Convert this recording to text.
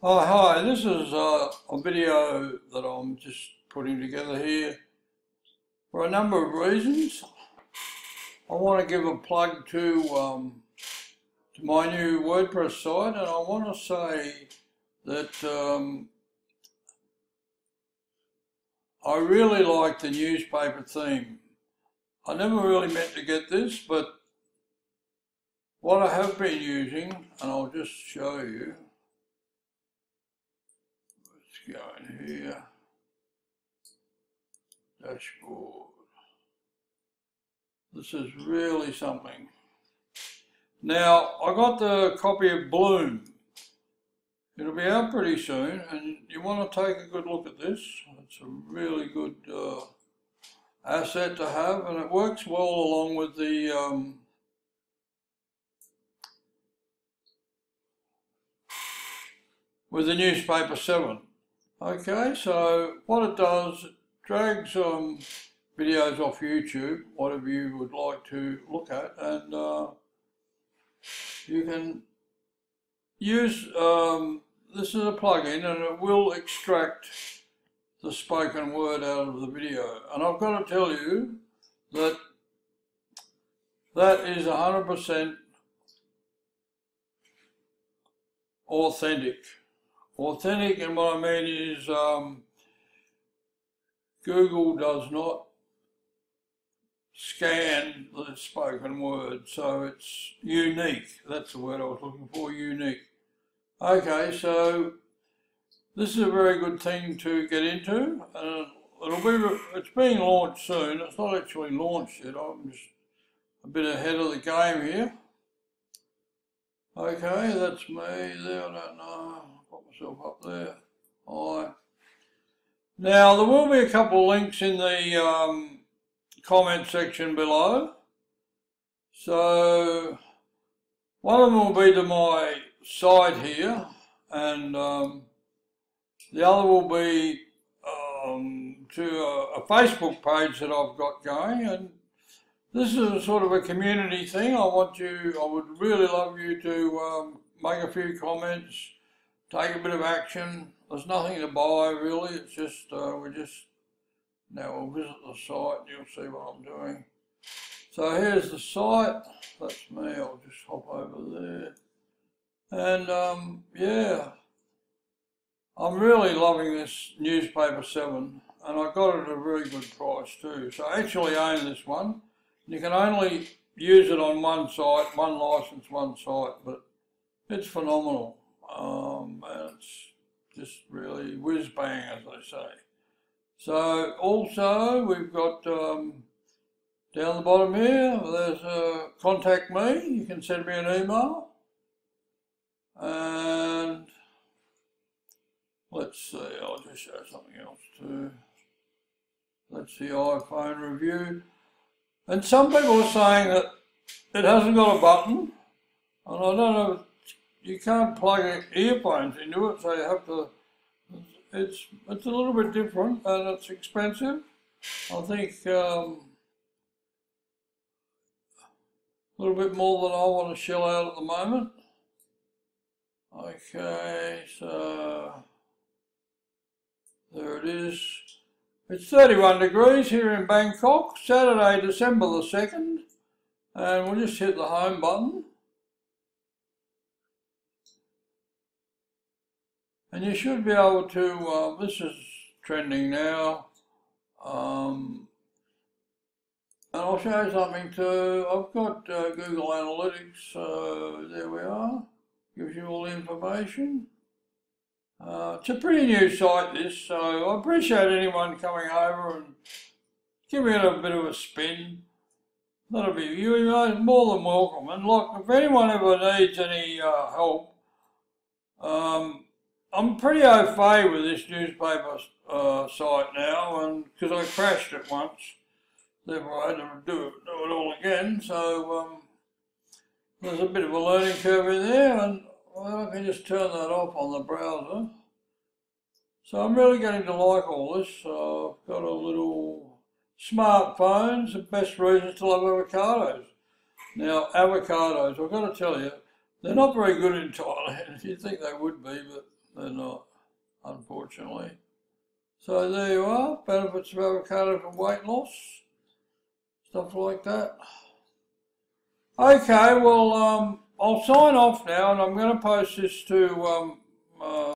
Oh, hi, this is uh, a video that I'm just putting together here for a number of reasons. I want to give a plug to, um, to my new WordPress site and I want to say that um, I really like the newspaper theme. I never really meant to get this, but what I have been using, and I'll just show you, let's here, dashboard. This is really something. Now, I got the copy of Bloom. It'll be out pretty soon, and you want to take a good look at this. It's a really good uh, asset to have, and it works well along with the um, with the newspaper 7. Okay, so what it does, drags um, videos off YouTube, whatever you would like to look at, and uh, you can use, um, this is a plugin and it will extract the spoken word out of the video. And I've got to tell you that that is 100% authentic. Authentic, and what I mean is um, Google does not scan the spoken word, so it's unique. That's the word I was looking for, unique. Okay, so this is a very good thing to get into. Uh, it'll be, it's being launched soon. It's not actually launched yet. I'm just a bit ahead of the game here. Okay, that's me there. I don't know myself up there. Hi. Now, there will be a couple of links in the um, comment section below. So, one of them will be to my site here, and um, the other will be um, to a, a, Facebook page that I've got going, and this is a sort of a community thing. I want you, I would really love you to um, make a few comments, take a bit of action. There's nothing to buy really. It's just uh, we just now we'll visit the site and you'll see what I'm doing. So here's the site. That's me. I'll just hop over there. And um, yeah, I'm really loving this newspaper seven, and I got it at a very good price too. So I actually own this one. You can only use it on one site, one license, one site, but it's phenomenal. Um, and it's just really whiz bang, as they say. So also we've got um, down the bottom here, there's a contact me. You can send me an email. And let's see, I'll just show something else too. That's the iPhone review. And some people are saying that it hasn't got a button. And I don't know you can't plug earphones into it, so you have to. It's it's a little bit different and it's expensive. I think um, a little bit more than I want to shell out at the moment. Okay, so there it is. It's 31 degrees here in Bangkok, Saturday, December the 2nd, and we'll just hit the home button. And you should be able to, uh, this is trending now. Um, and I'll show you something too. I've got uh, Google Analytics, so there we are. Gives you all the information. Uh, it's a pretty new site this, so I appreciate anyone coming over and giving it a bit of a spin. That'll be you know, more than welcome. And look, if anyone ever needs any uh, help, um, I'm pretty fait with this newspaper uh, site now, and because I crashed it once, therefore I had to do it, do it all again. So um, there's a bit of a learning curve in there, and well, I can just turn that off on the browser. So I'm really getting to like all this. I've got a little smartphones, the best reasons to love avocados. Now, avocados, I've got to tell you, they're not very good in Thailand. You'd think they would be, but they're not, unfortunately. So there you are, benefits of avocado for weight loss, stuff like that. Okay, well, um, I'll sign off now, and I'm going to post this to um, uh,